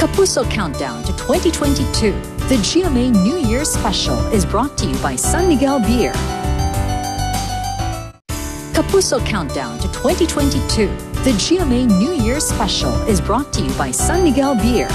Kapuso Countdown to 2022. The GMA New Year Special is brought to you by San Miguel Beer. Kapuso Countdown to 2022. The GMA New Year Special is brought to you by San Miguel Beer.